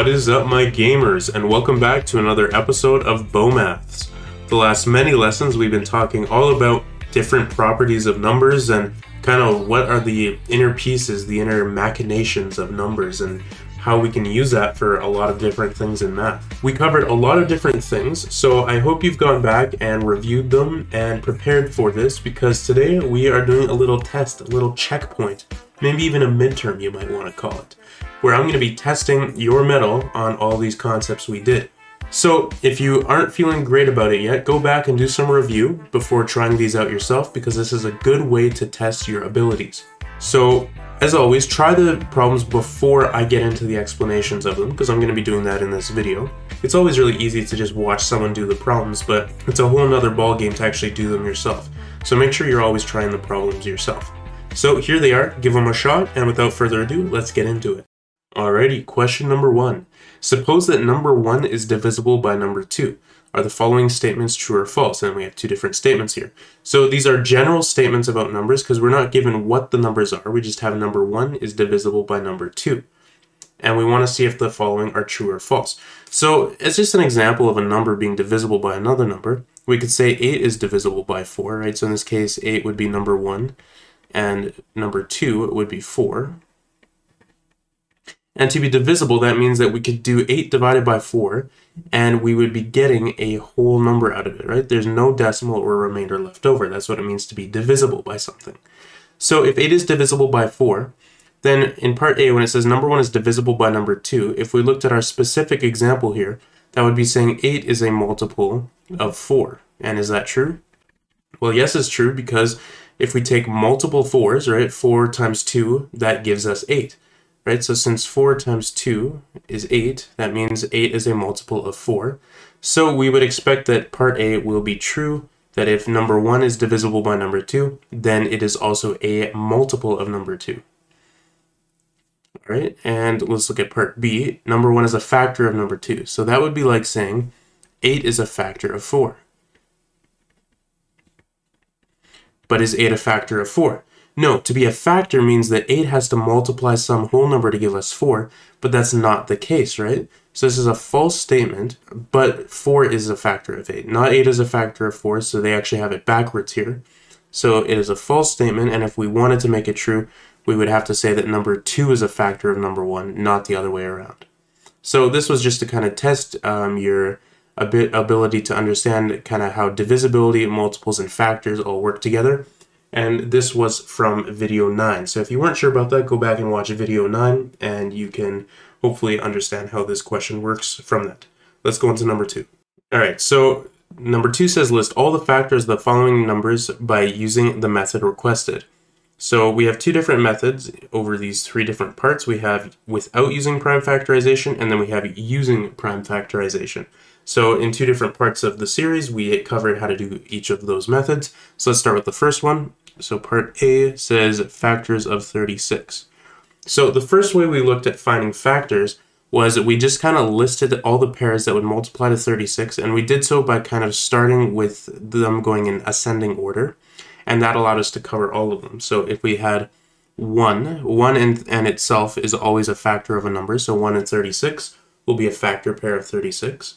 What is up, my gamers, and welcome back to another episode of Beau Maths. The last many lessons, we've been talking all about different properties of numbers and kind of what are the inner pieces, the inner machinations of numbers, and how we can use that for a lot of different things in math. We covered a lot of different things, so I hope you've gone back and reviewed them and prepared for this because today we are doing a little test, a little checkpoint, maybe even a midterm you might want to call it, where I'm going to be testing your mettle on all these concepts we did. So, if you aren't feeling great about it yet, go back and do some review before trying these out yourself because this is a good way to test your abilities. So, as always, try the problems before I get into the explanations of them, because I'm going to be doing that in this video. It's always really easy to just watch someone do the problems, but it's a whole nother ballgame to actually do them yourself. So make sure you're always trying the problems yourself. So here they are, give them a shot, and without further ado, let's get into it. Alrighty, question number one. Suppose that number one is divisible by number two. Are the following statements true or false? And we have two different statements here. So these are general statements about numbers because we're not given what the numbers are. We just have number one is divisible by number two. And we want to see if the following are true or false. So it's just an example of a number being divisible by another number. We could say 8 is divisible by 4, right? So in this case, 8 would be number 1, and number 2 would be 4. And to be divisible, that means that we could do 8 divided by 4, and we would be getting a whole number out of it, right? There's no decimal or remainder left over. That's what it means to be divisible by something. So if 8 is divisible by 4, then in part A, when it says number 1 is divisible by number 2, if we looked at our specific example here, that would be saying 8 is a multiple of 4. And is that true? Well, yes, it's true because if we take multiple 4s, right, 4 times 2, that gives us 8 right? So since 4 times 2 is 8, that means 8 is a multiple of 4. So we would expect that part A will be true, that if number 1 is divisible by number 2, then it is also a multiple of number 2. All right, and let's look at part B. Number 1 is a factor of number 2. So that would be like saying 8 is a factor of 4. But is 8 a factor of 4? No, to be a factor means that 8 has to multiply some whole number to give us 4, but that's not the case, right? So this is a false statement, but 4 is a factor of 8. Not 8 is a factor of 4, so they actually have it backwards here. So it is a false statement, and if we wanted to make it true, we would have to say that number 2 is a factor of number 1, not the other way around. So this was just to kind of test um, your ability to understand kind of how divisibility, multiples, and factors all work together and this was from video 9. So if you weren't sure about that, go back and watch video 9, and you can hopefully understand how this question works from that. Let's go on to number 2. Alright, so number 2 says list all the factors of the following numbers by using the method requested. So we have two different methods over these three different parts. We have without using prime factorization, and then we have using prime factorization. So in two different parts of the series, we covered how to do each of those methods. So let's start with the first one. So part A says factors of 36. So the first way we looked at finding factors was we just kind of listed all the pairs that would multiply to 36, and we did so by kind of starting with them going in ascending order, and that allowed us to cover all of them. So if we had 1, 1 in, and itself is always a factor of a number, so 1 and 36 will be a factor pair of 36.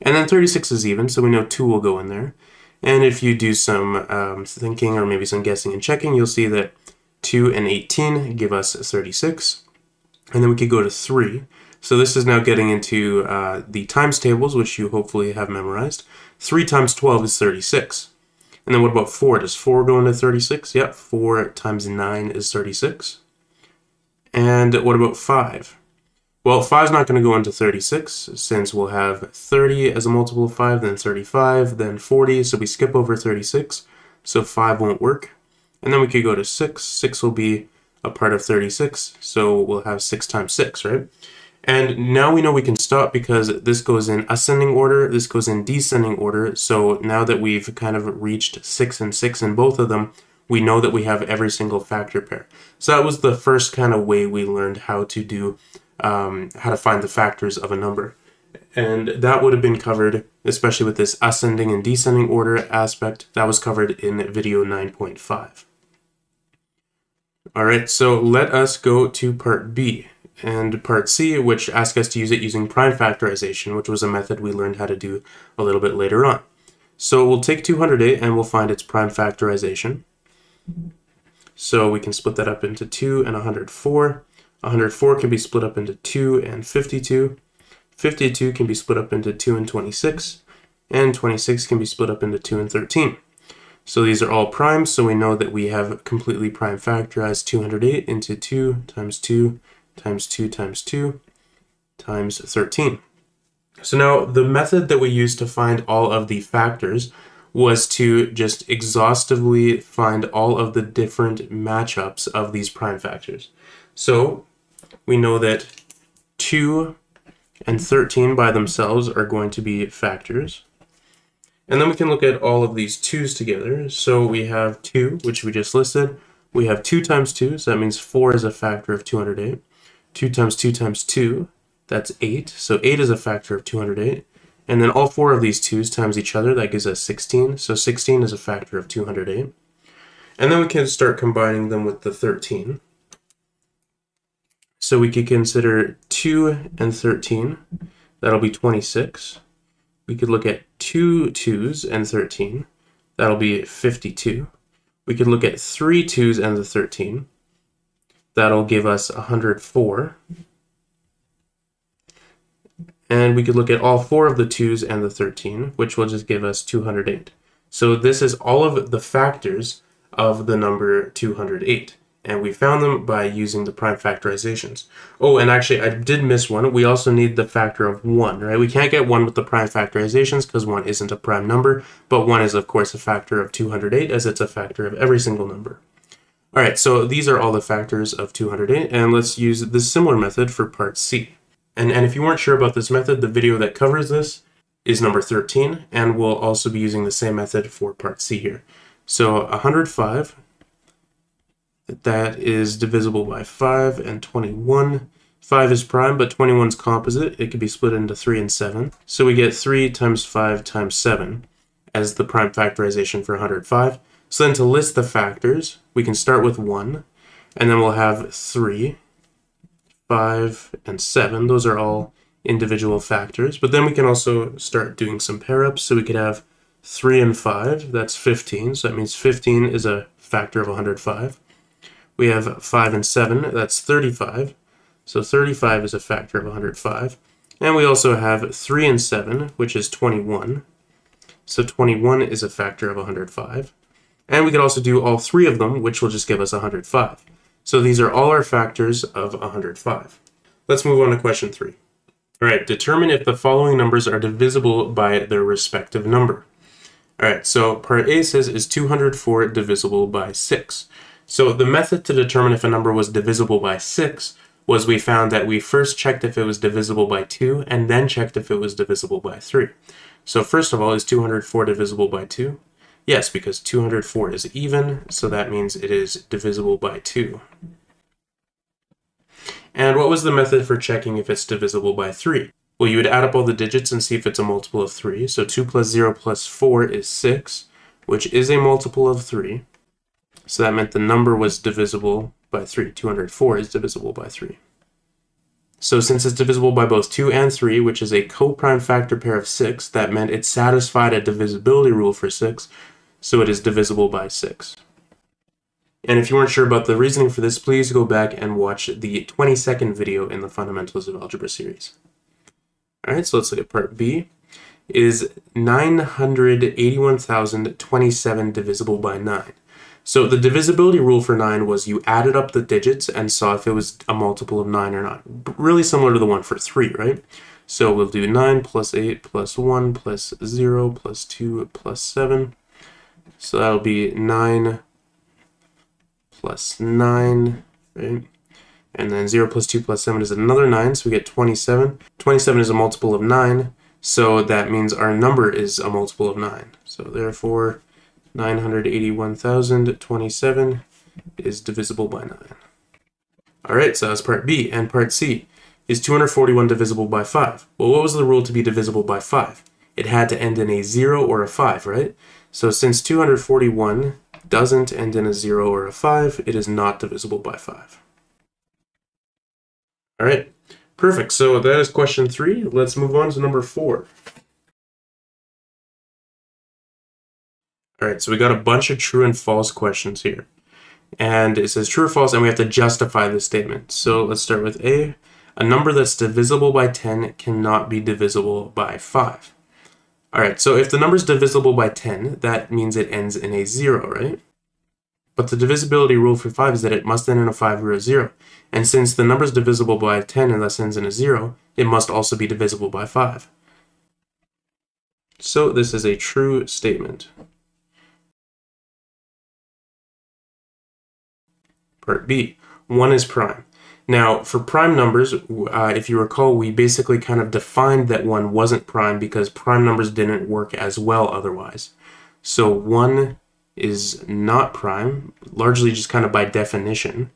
And then 36 is even, so we know 2 will go in there. And if you do some um, thinking or maybe some guessing and checking, you'll see that 2 and 18 give us 36. And then we could go to 3. So this is now getting into uh, the times tables, which you hopefully have memorized. 3 times 12 is 36. And then what about 4? Does 4 go into 36? Yep, 4 times 9 is 36. And what about 5? Well, 5 is not going to go into 36, since we'll have 30 as a multiple of 5, then 35, then 40, so we skip over 36, so 5 won't work. And then we could go to 6. 6 will be a part of 36, so we'll have 6 times 6, right? And now we know we can stop because this goes in ascending order, this goes in descending order, so now that we've kind of reached 6 and 6 in both of them, we know that we have every single factor pair. So that was the first kind of way we learned how to do um, how to find the factors of a number. And that would have been covered, especially with this ascending and descending order aspect, that was covered in video 9.5. All right, so let us go to part B. and part C, which asks us to use it using prime factorization, which was a method we learned how to do a little bit later on. So we'll take 208 and we'll find its prime factorization. So we can split that up into 2 and 104. 104 can be split up into 2 and 52. 52 can be split up into 2 and 26. And 26 can be split up into 2 and 13. So these are all primes, so we know that we have completely prime factorized 208 into 2 times 2 times 2 times 2 times 13. So now the method that we used to find all of the factors was to just exhaustively find all of the different matchups of these prime factors. So we know that 2 and 13 by themselves are going to be factors. And then we can look at all of these 2's together. So we have 2, which we just listed. We have 2 times 2, so that means 4 is a factor of 208. 2 times 2 times 2, that's 8. So 8 is a factor of 208. And then all four of these 2's times each other, that gives us 16. So 16 is a factor of 208. And then we can start combining them with the 13. So we could consider 2 and 13. That'll be 26. We could look at two 2's and 13. That'll be 52. We could look at three 2's and the 13. That'll give us 104. And we could look at all four of the 2's and the 13, which will just give us 208. So this is all of the factors of the number 208. And we found them by using the prime factorizations. Oh, and actually, I did miss one. We also need the factor of 1, right? We can't get 1 with the prime factorizations because 1 isn't a prime number, but 1 is, of course, a factor of 208 as it's a factor of every single number. All right, so these are all the factors of 208, and let's use the similar method for part C. And, and if you weren't sure about this method, the video that covers this is number 13, and we'll also be using the same method for part C here. So 105, that is divisible by 5, and 21. 5 is prime, but 21 is composite. It could be split into 3 and 7. So we get 3 times 5 times 7 as the prime factorization for 105. So then to list the factors, we can start with 1, and then we'll have 3, 5, and 7. Those are all individual factors. But then we can also start doing some pair-ups. So we could have 3 and 5, that's 15. So that means 15 is a factor of 105. We have 5 and 7, that's 35. So 35 is a factor of 105. And we also have 3 and 7, which is 21. So 21 is a factor of 105. And we could also do all three of them, which will just give us 105. So these are all our factors of 105. Let's move on to question three. All right, determine if the following numbers are divisible by their respective number. All right, so part A says, is 204 divisible by 6? So the method to determine if a number was divisible by 6 was we found that we first checked if it was divisible by 2 and then checked if it was divisible by 3. So first of all, is 204 divisible by 2? Yes, because 204 is even, so that means it is divisible by 2. And what was the method for checking if it's divisible by 3? Well, you would add up all the digits and see if it's a multiple of 3. So 2 plus 0 plus 4 is 6, which is a multiple of 3. So that meant the number was divisible by 3. 204 is divisible by 3. So since it's divisible by both 2 and 3, which is a coprime factor pair of 6, that meant it satisfied a divisibility rule for 6, so it is divisible by 6. And if you weren't sure about the reasoning for this, please go back and watch the 20-second video in the Fundamentals of Algebra series. Alright, so let's look at part B. Is 981,027 divisible by 9? So the divisibility rule for 9 was you added up the digits and saw if it was a multiple of 9 or not. Really similar to the one for 3, right? So we'll do 9 plus 8 plus 1 plus 0 plus 2 plus 7 so that'll be 9 plus 9, right? And then 0 plus 2 plus 7 is another 9, so we get 27. 27 is a multiple of 9, so that means our number is a multiple of 9. So therefore, 981,027 is divisible by 9. Alright, so that's part B. And part C. Is 241 divisible by 5? Well, what was the rule to be divisible by 5? It had to end in a 0 or a 5, right? So since 241 doesn't end in a 0 or a 5, it is not divisible by 5. All right, perfect. So that is question three. Let's move on to number four. All right, so we got a bunch of true and false questions here. And it says true or false, and we have to justify this statement. So let's start with A. A number that's divisible by 10 cannot be divisible by 5. All right, so if the number is divisible by 10, that means it ends in a 0, right? But the divisibility rule for 5 is that it must end in a 5 or a 0. And since the number is divisible by 10 and thus ends in a 0, it must also be divisible by 5. So this is a true statement. Part B, 1 is prime. Now, for prime numbers, uh, if you recall, we basically kind of defined that 1 wasn't prime because prime numbers didn't work as well otherwise. So 1 is not prime, largely just kind of by definition.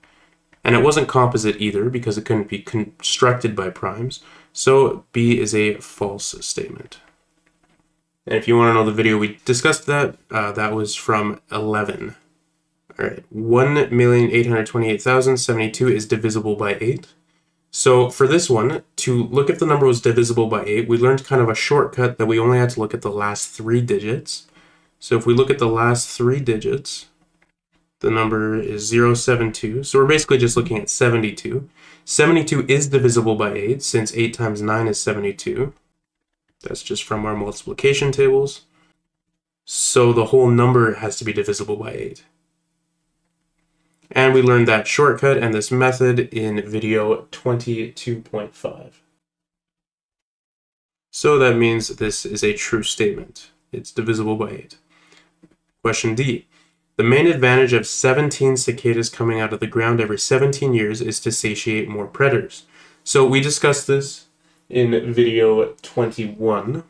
And it wasn't composite either because it couldn't be constructed by primes. So B is a false statement. And if you want to know the video we discussed that, uh, that was from 11. All right, 1,828,072 is divisible by 8. So for this one, to look if the number was divisible by 8, we learned kind of a shortcut that we only had to look at the last three digits. So if we look at the last three digits, the number is 072. So we're basically just looking at 72. 72 is divisible by 8, since 8 times 9 is 72. That's just from our multiplication tables. So the whole number has to be divisible by 8. And we learned that shortcut and this method in video 22.5. So that means this is a true statement. It's divisible by 8. Question D. The main advantage of 17 cicadas coming out of the ground every 17 years is to satiate more predators. So we discussed this in video 21,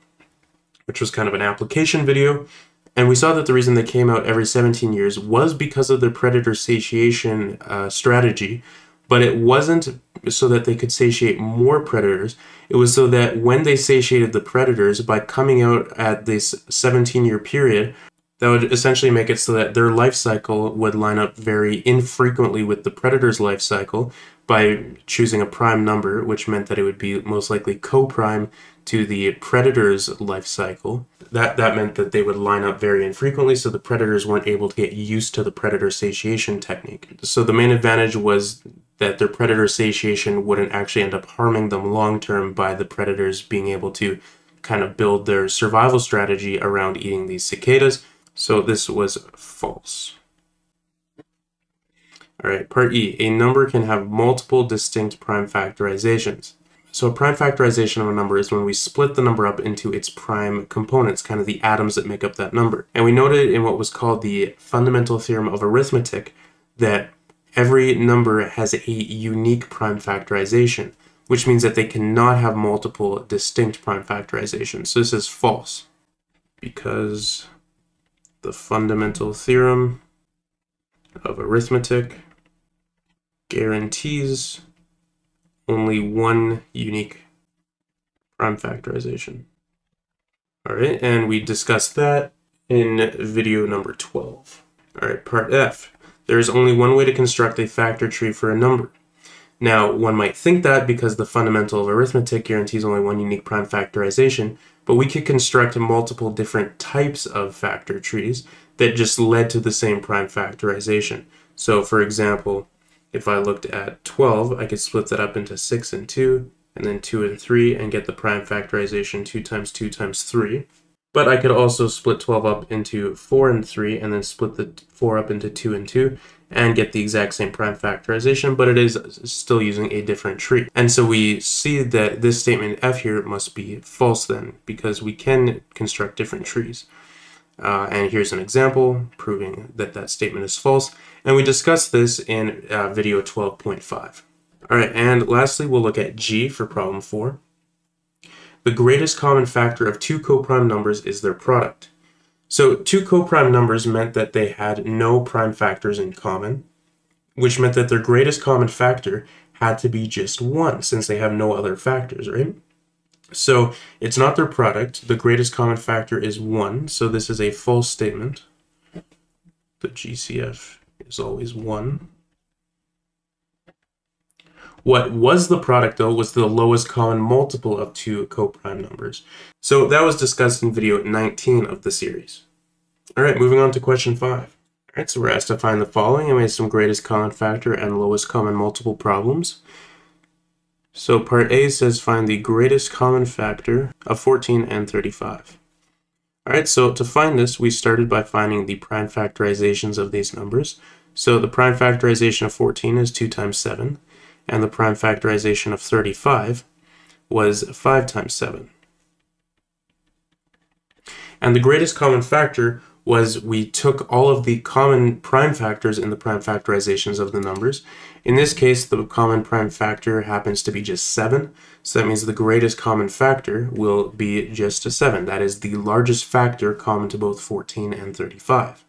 which was kind of an application video. And we saw that the reason they came out every 17 years was because of their predator satiation uh, strategy, but it wasn't so that they could satiate more predators. It was so that when they satiated the predators by coming out at this 17 year period, that would essentially make it so that their life cycle would line up very infrequently with the predator's life cycle by choosing a prime number, which meant that it would be most likely co-prime to the predator's life cycle. That that meant that they would line up very infrequently, so the predators weren't able to get used to the predator satiation technique. So the main advantage was that their predator satiation wouldn't actually end up harming them long term by the predators being able to kind of build their survival strategy around eating these cicadas. So this was false. All right, part E, a number can have multiple distinct prime factorizations. So a prime factorization of a number is when we split the number up into its prime components, kind of the atoms that make up that number. And we noted in what was called the fundamental theorem of arithmetic that every number has a unique prime factorization, which means that they cannot have multiple distinct prime factorizations. So this is false because the fundamental theorem of arithmetic guarantees only one unique prime factorization. All right, and we discussed that in video number 12. All right, part F. There is only one way to construct a factor tree for a number. Now, one might think that because the fundamental of arithmetic guarantees only one unique prime factorization, but we could construct multiple different types of factor trees that just led to the same prime factorization. So, for example, if I looked at 12, I could split that up into 6 and 2, and then 2 and 3, and get the prime factorization 2 times 2 times 3. But I could also split 12 up into 4 and 3, and then split the 4 up into 2 and 2, and get the exact same prime factorization, but it is still using a different tree. And so we see that this statement F here must be false then, because we can construct different trees. Uh, and here's an example proving that that statement is false. And we discussed this in uh, video 12.5. All right, and lastly, we'll look at G for problem four. The greatest common factor of two coprime numbers is their product. So two coprime numbers meant that they had no prime factors in common, which meant that their greatest common factor had to be just one, since they have no other factors, right? So it's not their product. The greatest common factor is 1. So this is a false statement. The GCF is always 1. What was the product, though, was the lowest common multiple of two coprime numbers. So that was discussed in video 19 of the series. All right, moving on to question 5. All right, so we're asked to find the following and made some greatest common factor and lowest common multiple problems. So part A says find the greatest common factor of 14 and 35. Alright, so to find this, we started by finding the prime factorizations of these numbers. So the prime factorization of 14 is 2 times 7, and the prime factorization of 35 was 5 times 7. And the greatest common factor was we took all of the common prime factors in the prime factorizations of the numbers. In this case, the common prime factor happens to be just 7, so that means the greatest common factor will be just a 7. That is the largest factor common to both 14 and 35.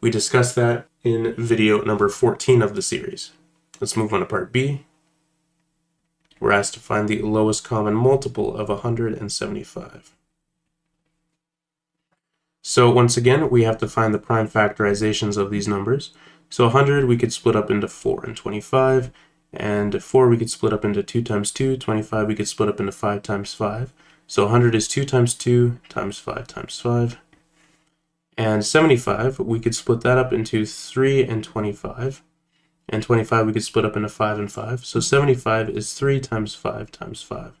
We discussed that in video number 14 of the series. Let's move on to part B. We're asked to find the lowest common multiple of 175. So once again, we have to find the prime factorizations of these numbers. So 100 we could split up into 4 and 25, and 4 we could split up into 2 times 2, 25 we could split up into 5 times 5. So 100 is 2 times 2 times 5 times 5. And 75, we could split that up into 3 and 25. And 25 we could split up into 5 and 5. So 75 is 3 times 5 times 5.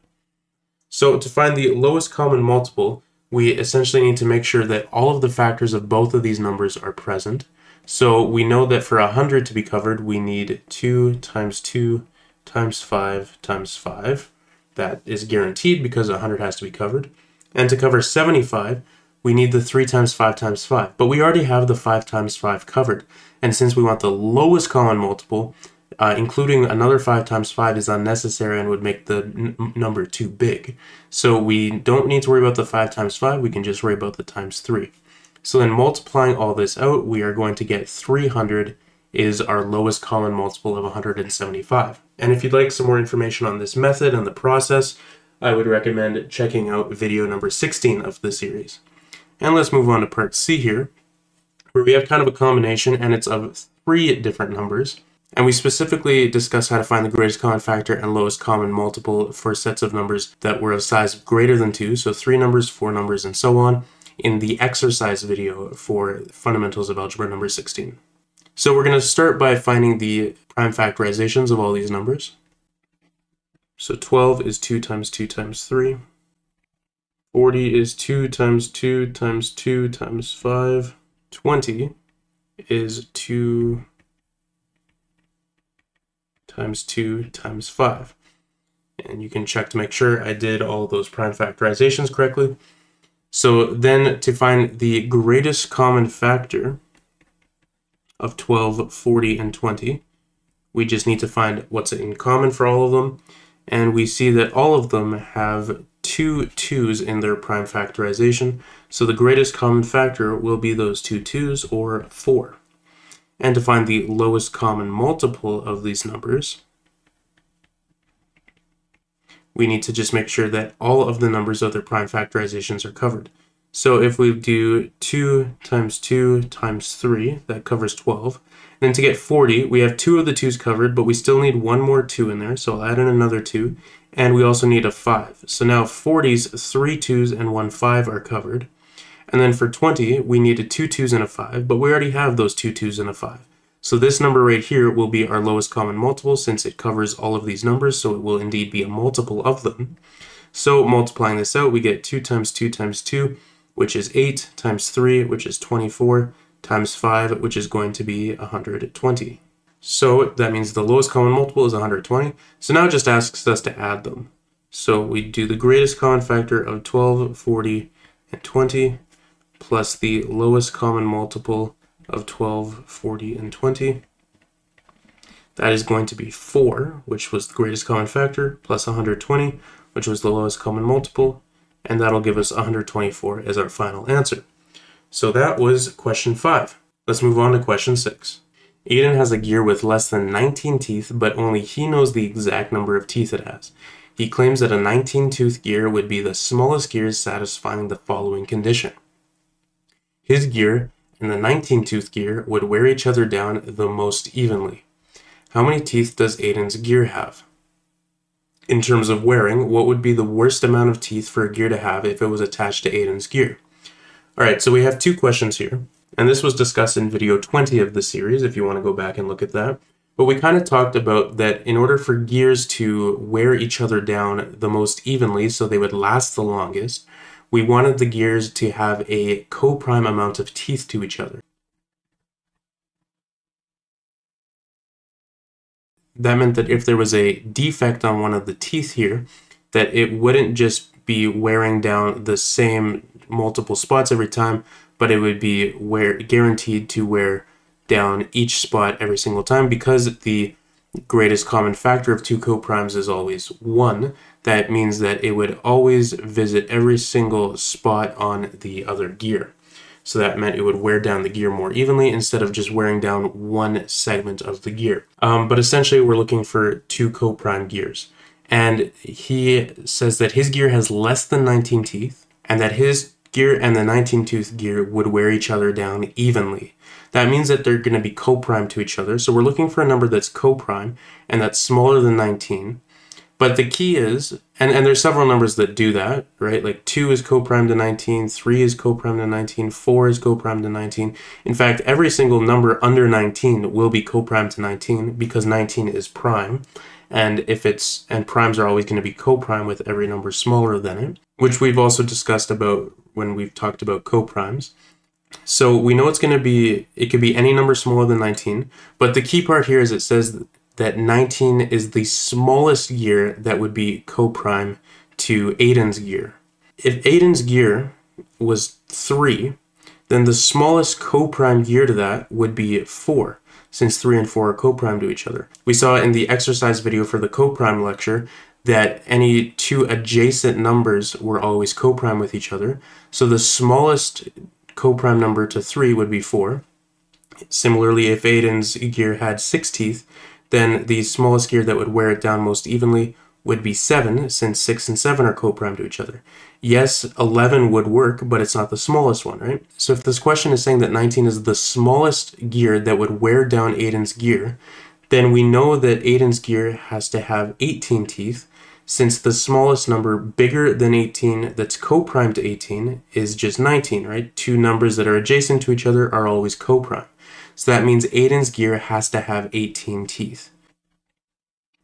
So to find the lowest common multiple, we essentially need to make sure that all of the factors of both of these numbers are present. So we know that for 100 to be covered, we need 2 times 2 times 5 times 5. That is guaranteed because 100 has to be covered. And to cover 75, we need the 3 times 5 times 5. But we already have the 5 times 5 covered. And since we want the lowest common multiple, uh, including another 5 times 5 is unnecessary and would make the number too big. So we don't need to worry about the 5 times 5, we can just worry about the times 3. So then multiplying all this out, we are going to get 300 is our lowest common multiple of 175. And if you'd like some more information on this method and the process, I would recommend checking out video number 16 of the series. And let's move on to part C here, where we have kind of a combination and it's of three different numbers. And we specifically discuss how to find the greatest common factor and lowest common multiple for sets of numbers that were of size greater than 2, so 3 numbers, 4 numbers, and so on, in the exercise video for Fundamentals of Algebra number 16. So we're going to start by finding the prime factorizations of all these numbers. So 12 is 2 times 2 times 3. 40 is 2 times 2 times 2 times 5. 20 is 2 times 2 times 5. And you can check to make sure I did all those prime factorizations correctly. So then to find the greatest common factor of 12, 40, and 20, we just need to find what's in common for all of them. And we see that all of them have two twos in their prime factorization. So the greatest common factor will be those two twos or 4 and to find the lowest common multiple of these numbers, we need to just make sure that all of the numbers of their prime factorizations are covered. So if we do 2 times 2 times 3, that covers 12. And then to get 40, we have two of the 2's covered, but we still need one more 2 in there, so I'll add in another 2. And we also need a 5. So now 40's 3 2's and 1 5 are covered. And then for 20, we needed two 2's and a 5, but we already have those two 2's and a 5. So this number right here will be our lowest common multiple since it covers all of these numbers, so it will indeed be a multiple of them. So multiplying this out, we get 2 times 2 times 2, which is 8, times 3, which is 24, times 5, which is going to be 120. So that means the lowest common multiple is 120. So now it just asks us to add them. So we do the greatest common factor of 12, 40, and 20 plus the lowest common multiple of 12, 40, and 20. That is going to be 4, which was the greatest common factor, plus 120, which was the lowest common multiple, and that'll give us 124 as our final answer. So that was question 5. Let's move on to question 6. Aiden has a gear with less than 19 teeth, but only he knows the exact number of teeth it has. He claims that a 19-tooth gear would be the smallest gear satisfying the following condition. His gear and the 19 tooth gear would wear each other down the most evenly. How many teeth does Aiden's gear have? in terms of wearing, what would be the worst amount of teeth for a gear to have if it was attached to Aiden's gear? All right, so we have two questions here, and this was discussed in video 20 of the series if you want to go back and look at that. But we kind of talked about that in order for gears to wear each other down the most evenly so they would last the longest, we wanted the gears to have a coprime amount of teeth to each other. That meant that if there was a defect on one of the teeth here, that it wouldn't just be wearing down the same multiple spots every time, but it would be wear guaranteed to wear down each spot every single time because the greatest common factor of two coprimes is always 1. That means that it would always visit every single spot on the other gear. So that meant it would wear down the gear more evenly instead of just wearing down one segment of the gear. Um, but essentially, we're looking for two coprime gears. And he says that his gear has less than 19 teeth and that his gear and the 19 tooth gear would wear each other down evenly. That means that they're going to be coprime to each other. So we're looking for a number that's coprime and that's smaller than 19 but the key is, and, and there's several numbers that do that, right? Like 2 is coprime to 19, 3 is coprime to 19, 4 is coprime to 19. In fact, every single number under 19 will be coprime to 19 because 19 is prime. And if it's, and primes are always going to be coprime with every number smaller than it, which we've also discussed about when we've talked about coprimes. So we know it's going to be, it could be any number smaller than 19, but the key part here is it says that 19 is the smallest gear that would be coprime to Aiden's gear. If Aiden's gear was 3, then the smallest coprime gear to that would be 4, since 3 and 4 are coprime to each other. We saw in the exercise video for the coprime lecture that any two adjacent numbers were always coprime with each other. So the smallest coprime number to 3 would be 4. Similarly, if Aiden's gear had 6 teeth, then the smallest gear that would wear it down most evenly would be 7, since 6 and 7 are coprime to each other. Yes, 11 would work, but it's not the smallest one, right? So if this question is saying that 19 is the smallest gear that would wear down Aiden's gear, then we know that Aiden's gear has to have 18 teeth, since the smallest number bigger than 18 that's coprime to 18 is just 19, right? Two numbers that are adjacent to each other are always coprime. So that means Aiden's gear has to have 18 teeth.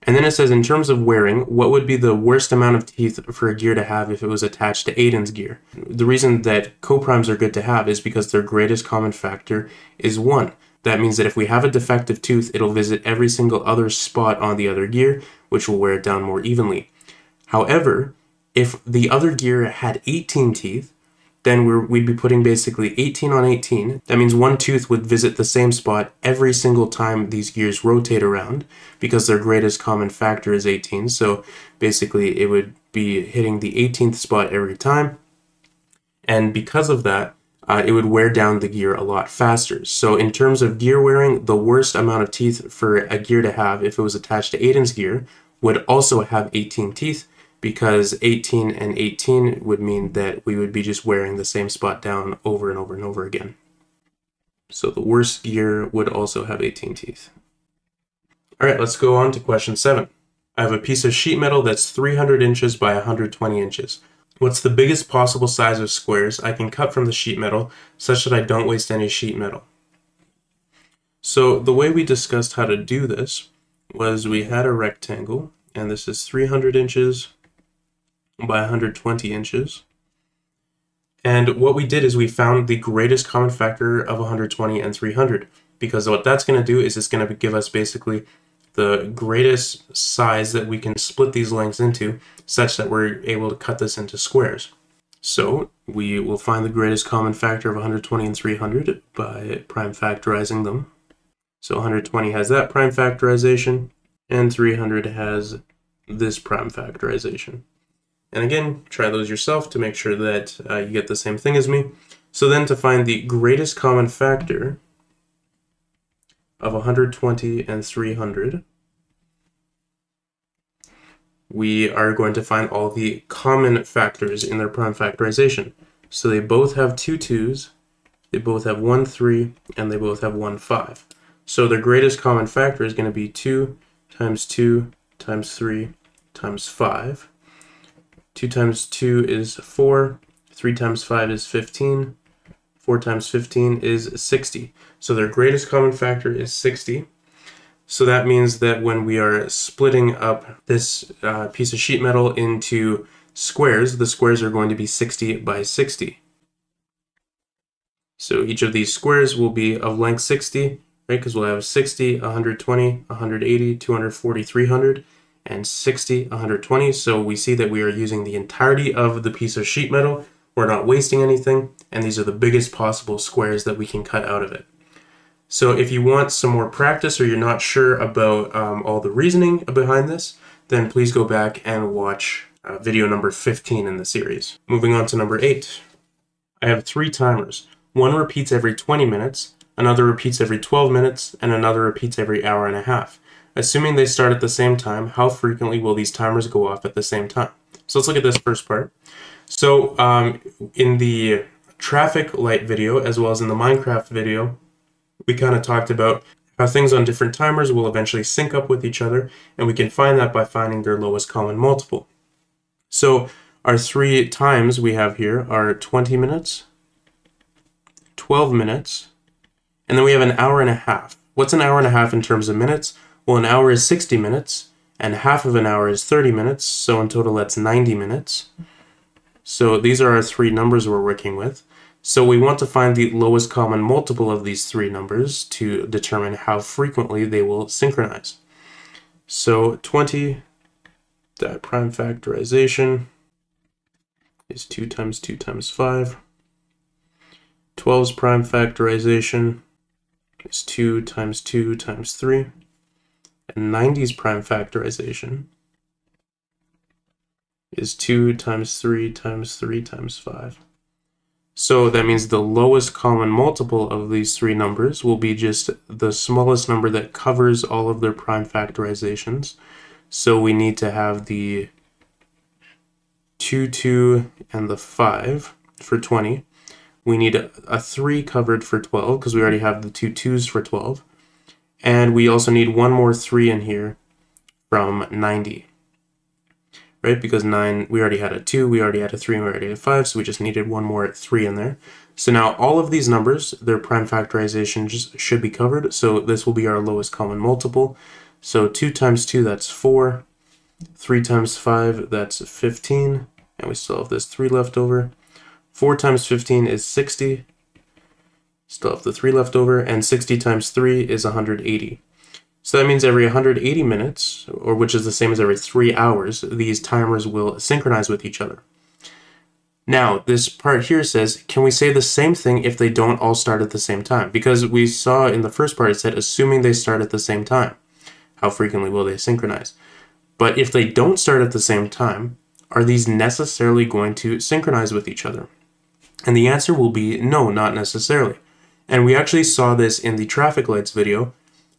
And then it says, in terms of wearing, what would be the worst amount of teeth for a gear to have if it was attached to Aiden's gear? The reason that coprimes are good to have is because their greatest common factor is 1. That means that if we have a defective tooth, it'll visit every single other spot on the other gear, which will wear it down more evenly. However, if the other gear had 18 teeth, then we would be putting basically 18 on 18. That means one tooth would visit the same spot every single time these gears rotate around because their greatest common factor is 18. So basically it would be hitting the 18th spot every time. And because of that, uh, it would wear down the gear a lot faster. So in terms of gear wearing, the worst amount of teeth for a gear to have if it was attached to Aiden's gear would also have 18 teeth because 18 and 18 would mean that we would be just wearing the same spot down over and over and over again. So the worst gear would also have 18 teeth. All right, let's go on to question seven. I have a piece of sheet metal that's 300 inches by 120 inches. What's the biggest possible size of squares I can cut from the sheet metal such that I don't waste any sheet metal? So the way we discussed how to do this was we had a rectangle, and this is 300 inches by 120 inches. And what we did is we found the greatest common factor of 120 and 300 because what that's going to do is it's going to give us basically the greatest size that we can split these lengths into such that we're able to cut this into squares. So we will find the greatest common factor of 120 and 300 by prime factorizing them. So 120 has that prime factorization and 300 has this prime factorization. And again, try those yourself to make sure that uh, you get the same thing as me. So then to find the greatest common factor of 120 and 300, we are going to find all the common factors in their prime factorization. So they both have two 2's, they both have one 3, and they both have one 5. So their greatest common factor is going to be 2 times 2 times 3 times 5. 2 times 2 is 4. 3 times 5 is 15. 4 times 15 is 60. So their greatest common factor is 60. So that means that when we are splitting up this uh, piece of sheet metal into squares, the squares are going to be 60 by 60. So each of these squares will be of length 60, right? Because we'll have 60, 120, 180, 240, 300, and 60, 120. So we see that we are using the entirety of the piece of sheet metal. We're not wasting anything, and these are the biggest possible squares that we can cut out of it. So if you want some more practice or you're not sure about um, all the reasoning behind this, then please go back and watch uh, video number 15 in the series. Moving on to number 8. I have three timers. One repeats every 20 minutes, another repeats every 12 minutes, and another repeats every hour and a half. Assuming they start at the same time, how frequently will these timers go off at the same time? So let's look at this first part. So um, in the traffic light video, as well as in the Minecraft video, we kind of talked about how things on different timers will eventually sync up with each other, and we can find that by finding their lowest common multiple. So our three times we have here are 20 minutes, 12 minutes, and then we have an hour and a half. What's an hour and a half in terms of minutes? Well, an hour is 60 minutes, and half of an hour is 30 minutes, so in total that's 90 minutes. So these are our three numbers we're working with. So we want to find the lowest common multiple of these three numbers to determine how frequently they will synchronize. So 20, that prime factorization is 2 times 2 times 5. 12's prime factorization is 2 times 2 times 3. And 90's prime factorization is 2 times 3 times 3 times 5. So that means the lowest common multiple of these three numbers will be just the smallest number that covers all of their prime factorizations. So we need to have the 2, 2, and the 5 for 20. We need a, a 3 covered for 12 because we already have the two 2's for 12. And we also need one more 3 in here from 90 right? Because 9, we already had a 2, we already had a 3, we already had a 5, so we just needed one more 3 in there. So now all of these numbers, their prime factorization just should be covered, so this will be our lowest common multiple. So 2 times 2, that's 4. 3 times 5, that's 15. And we still have this 3 left over. 4 times 15 is 60. Still have the 3 left over. And 60 times 3 is 180. So that means every 180 minutes, or which is the same as every three hours, these timers will synchronize with each other. Now, this part here says, can we say the same thing if they don't all start at the same time? Because we saw in the first part, it said, assuming they start at the same time. How frequently will they synchronize? But if they don't start at the same time, are these necessarily going to synchronize with each other? And the answer will be no, not necessarily. And we actually saw this in the traffic lights video,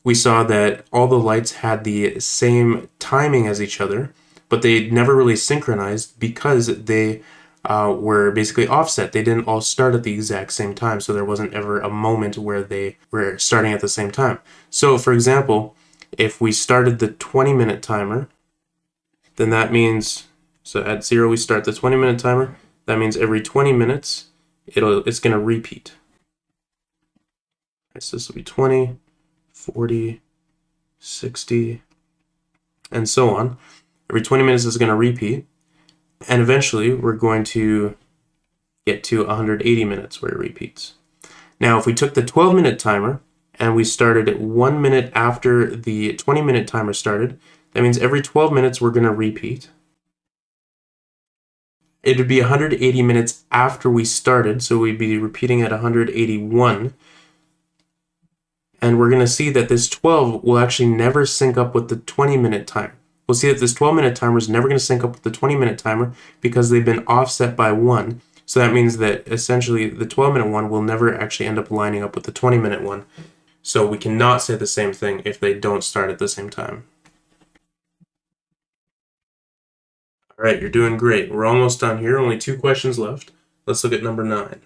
we saw that all the lights had the same timing as each other, but they never really synchronized because they uh, were basically offset. They didn't all start at the exact same time, so there wasn't ever a moment where they were starting at the same time. So, for example, if we started the 20 minute timer, then that means, so at zero we start the 20 minute timer, that means every 20 minutes it'll it's going to repeat. So this will be 20, 40, 60, and so on. Every 20 minutes is going to repeat. And eventually we're going to get to 180 minutes where it repeats. Now, if we took the 12 minute timer and we started at one minute after the 20 minute timer started, that means every 12 minutes we're going to repeat. It would be 180 minutes after we started, so we'd be repeating at 181 and we're going to see that this 12 will actually never sync up with the 20 minute timer. We'll see that this 12 minute timer is never going to sync up with the 20 minute timer because they've been offset by one. So that means that essentially the 12 minute one will never actually end up lining up with the 20 minute one. So we cannot say the same thing if they don't start at the same time. All right, you're doing great. We're almost done here. Only two questions left. Let's look at number nine.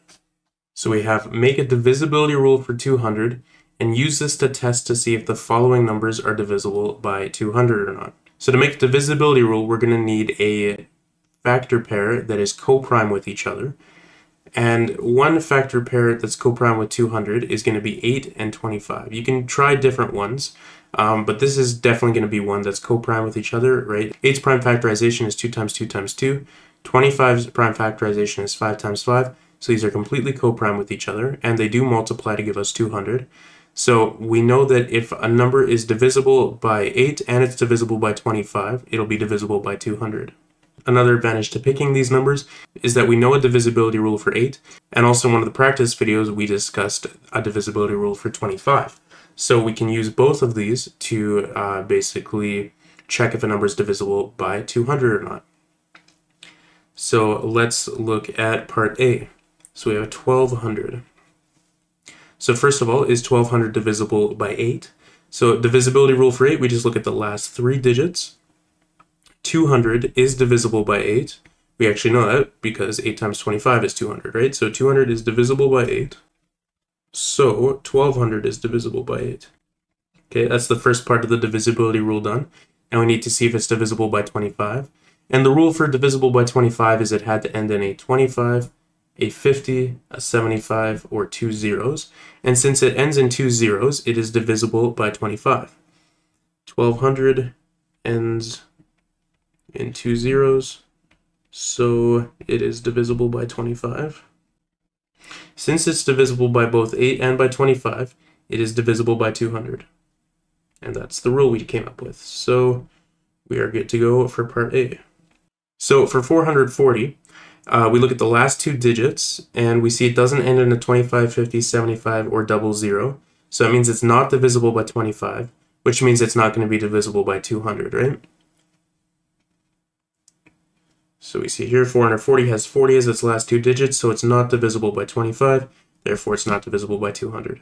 So we have make a divisibility rule for 200 and use this to test to see if the following numbers are divisible by 200 or not. So to make the divisibility rule, we're going to need a factor pair that is co-prime with each other. And one factor pair that's co-prime with 200 is going to be 8 and 25. You can try different ones, um, but this is definitely going to be one that's co-prime with each other, right? 8's prime factorization is 2 times 2 times 2. 25's prime factorization is 5 times 5. So these are completely co-prime with each other, and they do multiply to give us 200. So we know that if a number is divisible by 8 and it's divisible by 25, it'll be divisible by 200. Another advantage to picking these numbers is that we know a divisibility rule for 8, and also in one of the practice videos we discussed a divisibility rule for 25. So we can use both of these to uh, basically check if a number is divisible by 200 or not. So let's look at part A. So we have 1200. So first of all, is 1200 divisible by 8? So divisibility rule for 8, we just look at the last three digits. 200 is divisible by 8. We actually know that because 8 times 25 is 200, right? So 200 is divisible by 8. So 1200 is divisible by 8. Okay, that's the first part of the divisibility rule done. And we need to see if it's divisible by 25. And the rule for divisible by 25 is it had to end in a 25, a 50, a 75, or two zeros. And since it ends in two zeros, it is divisible by 25. 1200 ends in two zeros, so it is divisible by 25. Since it's divisible by both 8 and by 25, it is divisible by 200. And that's the rule we came up with. So we are good to go for part A. So for 440, uh, we look at the last two digits and we see it doesn't end in a 25, 50, 75, or double zero. So that means it's not divisible by 25, which means it's not going to be divisible by 200, right? So we see here 440 has 40 as its last two digits, so it's not divisible by 25, therefore it's not divisible by 200.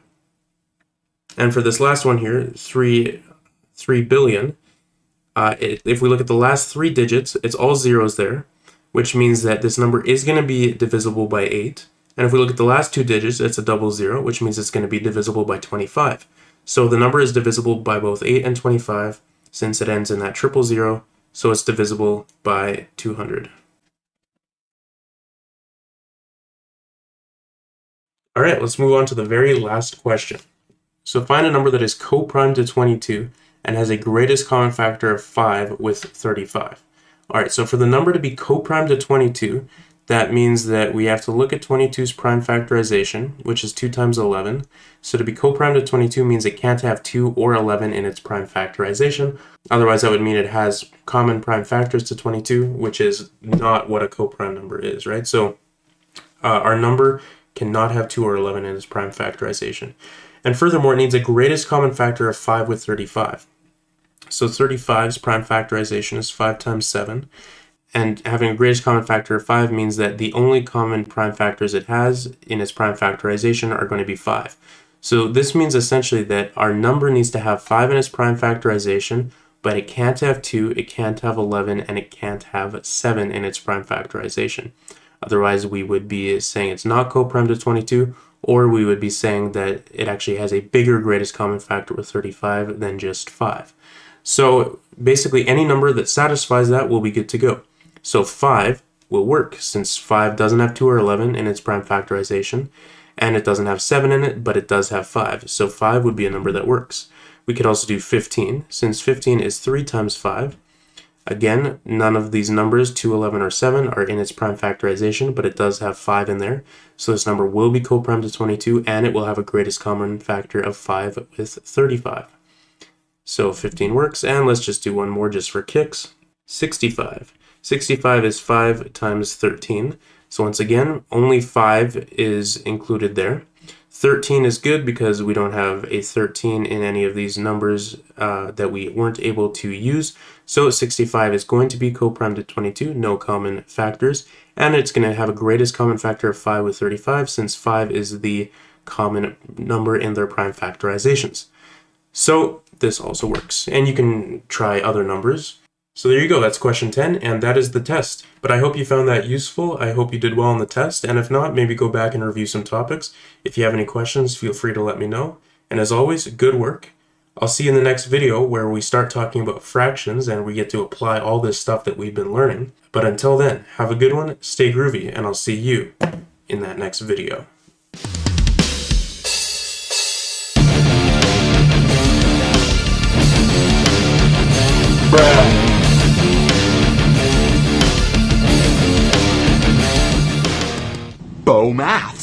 And for this last one here, 3, 3 billion, uh, it, if we look at the last three digits, it's all zeros there, which means that this number is going to be divisible by 8. And if we look at the last two digits, it's a double zero, which means it's going to be divisible by 25. So the number is divisible by both 8 and 25, since it ends in that triple zero, so it's divisible by 200. All right, let's move on to the very last question. So find a number that is co-prime to 22 and has a greatest common factor of 5 with 35. All right, so for the number to be co-prime to 22, that means that we have to look at 22's prime factorization, which is 2 times 11. So to be co-prime to 22 means it can't have 2 or 11 in its prime factorization. Otherwise, that would mean it has common prime factors to 22, which is not what a co-prime number is, right? So uh, our number cannot have 2 or 11 in its prime factorization. And furthermore, it needs a greatest common factor of 5 with 35. So 35's prime factorization is 5 times 7 and having a greatest common factor of 5 means that the only common prime factors it has in its prime factorization are going to be 5. So this means essentially that our number needs to have 5 in its prime factorization, but it can't have 2, it can't have 11, and it can't have 7 in its prime factorization. Otherwise, we would be saying it's not co-prime to 22, or we would be saying that it actually has a bigger greatest common factor with 35 than just 5. So basically, any number that satisfies that will be good to go. So 5 will work since 5 doesn't have 2 or 11 in its prime factorization and it doesn't have 7 in it, but it does have 5. So 5 would be a number that works. We could also do 15 since 15 is 3 times 5. Again, none of these numbers, 2, 11, or 7, are in its prime factorization, but it does have 5 in there. So this number will be co-prime to 22, and it will have a greatest common factor of 5 with 35. So 15 works, and let's just do one more just for kicks. 65. 65 is 5 times 13. So once again, only 5 is included there. 13 is good because we don't have a 13 in any of these numbers uh, that we weren't able to use. So 65 is going to be co-prime to 22, no common factors. And it's going to have a greatest common factor of 5 with 35 since 5 is the common number in their prime factorizations. So this also works. And you can try other numbers. So there you go, that's question 10, and that is the test. But I hope you found that useful, I hope you did well on the test, and if not, maybe go back and review some topics. If you have any questions, feel free to let me know. And as always, good work. I'll see you in the next video where we start talking about fractions and we get to apply all this stuff that we've been learning. But until then, have a good one, stay groovy, and I'll see you in that next video. Beau Maths.